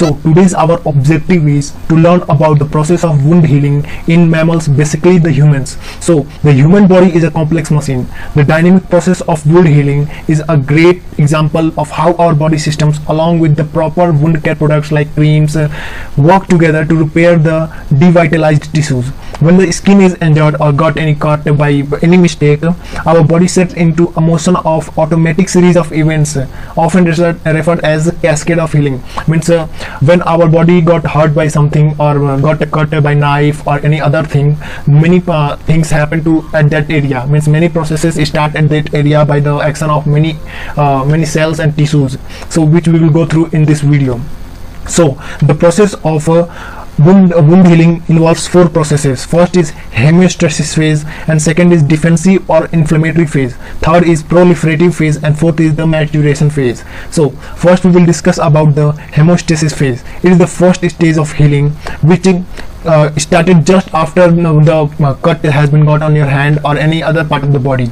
So today's our objective is to learn about the process of wound healing in mammals, basically the humans. So the human body is a complex machine. The dynamic process of wound healing is a great example of how our body systems along with the proper wound care products like creams uh, work together to repair the devitalized tissues. When the skin is injured or got any cut by any mistake, our body sets into a motion of automatic series of events, often referred as cascade of healing. Means uh, when our body got hurt by something or got cut by knife or any other thing, many uh, things happen to at that area. Means many processes start at that area by the action of many uh, many cells and tissues. So which we will go through in this video. So the process of uh, wound, uh, wound healing involves four processes. First is hemostasis phase and second is defensive or inflammatory phase. Third is proliferative phase and fourth is the maturation phase. So first we will discuss about the hemostasis phase. It is the first stage of healing which uh, started just after you know, the uh, cut has been got on your hand or any other part of the body.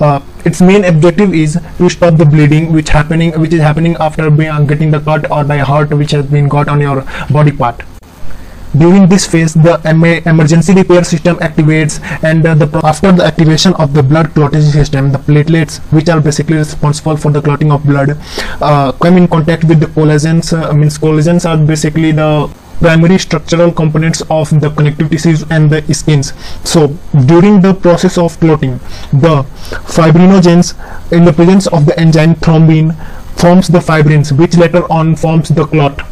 Uh, its main objective is to stop the bleeding which happening which is happening after being, getting the cut or by hurt which has been got on your body part during this phase the emergency repair system activates and uh, the after the activation of the blood clotting system the platelets which are basically responsible for the clotting of blood uh, come in contact with the collagens uh, means collagens are basically the primary structural components of the connective tissues and the skins. So during the process of clotting the fibrinogens in the presence of the enzyme thrombin forms the fibrins which later on forms the clot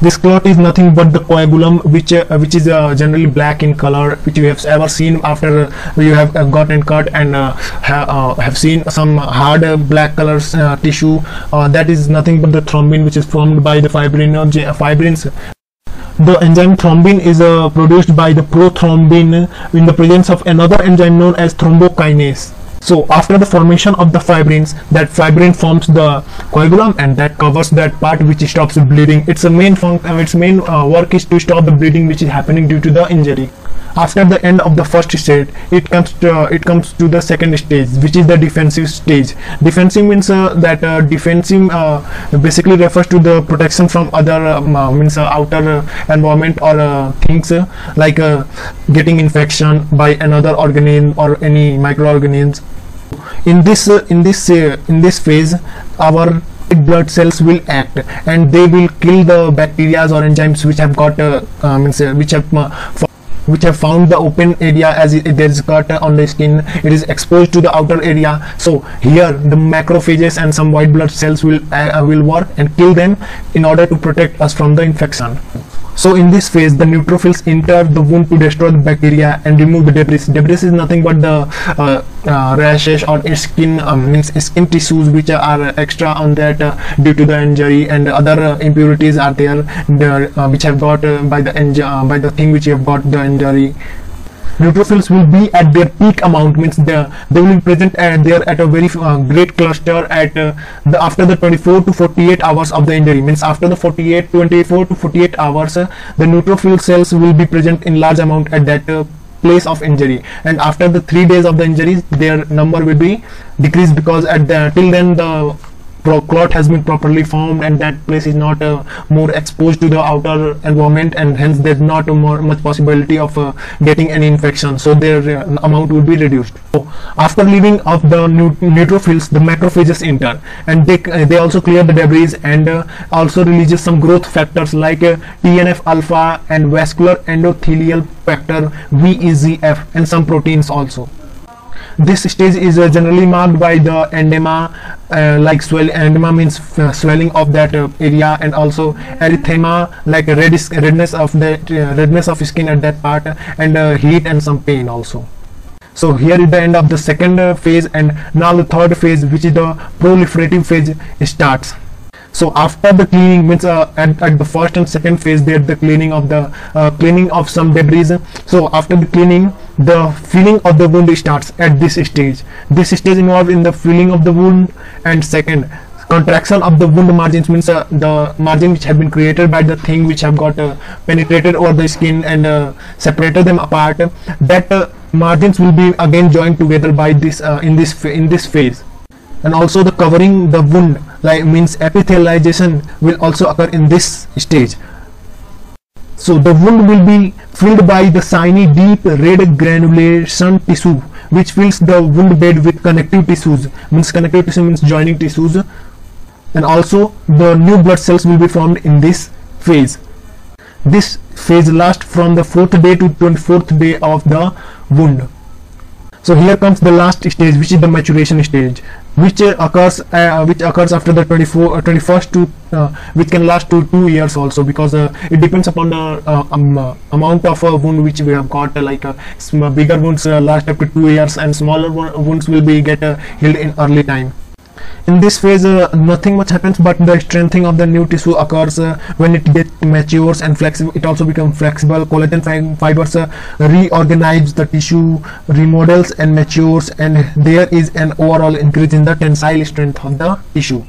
this clot is nothing but the coagulum which uh, which is uh, generally black in color which you have ever seen after uh, you have uh, gotten cut and uh, ha have seen some hard black colors tissue. That is nothing but the thrombin which is formed by the fibrin fibrins. The enzyme thrombin is uh, produced by the prothrombin in the presence of another enzyme known as thrombokinase so after the formation of the fibrins that fibrin forms the coagulum and that covers that part which stops bleeding. Its a main function its main uh, work is to stop the bleeding which is happening due to the injury after the end of the first stage it comes to uh, it comes to the second stage which is the defensive stage. Defensive means uh, that uh, defensive uh, basically refers to the protection from other um, means uh, outer environment or things like getting infection by another organism or any microorganisms. In this in this in this phase our blood cells will act and they will kill the bacteria or enzymes which have got means, which have which have found the open area as it, there is cut on the skin. It is exposed to the outer area. So here the macrophages and some white blood cells will uh, will work and kill them in order to protect us from the infection so in this phase, the neutrophils enter the wound to destroy the bacteria and remove the debris. Debris is nothing but the uh, uh, rashes or skin um, means skin tissues which are extra on that uh, due to the injury and other uh, impurities are there the, uh, which have got by the by the thing which you have got the injury neutrophils will be at their peak amount means they, they will be present and they are at a very uh, great cluster at uh, the after the 24 to 48 hours of the injury. Means after the 48 24 to 48 hours uh, the neutrophil cells will be present in large amount at that place of injury. And after the three days of the injury their number will be decreased because at the till then the clot has been properly formed and that place is not uh, more exposed to the outer environment and hence there's not more much possibility of uh, getting any infection. So their uh, amount would be reduced. So after leaving of the neutrophils the macrophages enter and they uh, they also clear the debris and uh, also releases some growth factors like uh, TNF alpha and vascular endothelial factor VEGF and some proteins also this stage is uh, generally marked by the edema uh, like swell edema means uh, swelling of that uh, area and also erythema like redness redness of that uh, redness of skin at that part and heat and some pain also. So here is the end of the second phase and now the third phase which is the proliferative phase starts so after the cleaning means uh, at, at, the first and second phase there the cleaning of the uh, cleaning of some debris. So after the cleaning the filling of the wound starts at this stage. This stage involved in the filling of the wound. And second contraction of the wound margins means uh, the margin which have been created by the thing which have got uh, penetrated over the skin and uh, separated them apart. That uh, margins will be again joined together by this in this in this phase and also the covering the wound like means epithelialization will also occur in this stage. So the wound will be filled by the shiny deep red granulation tissue which fills the wound bed with connective tissues means connective tissue means joining tissues. And also the new blood cells will be formed in this phase. This phase lasts from the fourth day to 24th day of the wound. So here comes the last stage which is the maturation stage which uh, occurs uh, which occurs after the 24 uh, 21st to uh, which can last to two years also because it depends upon the um, amount of wound which we have got like bigger wounds last up to two years and smaller wounds will be get healed in early time in this phase uh, nothing much happens but the strengthening of the new tissue occurs uh, when it gets matures and flexible it also becomes flexible. Collagen fi fibers uh, reorganize the tissue remodels and matures and there is an overall increase in the tensile strength of the tissue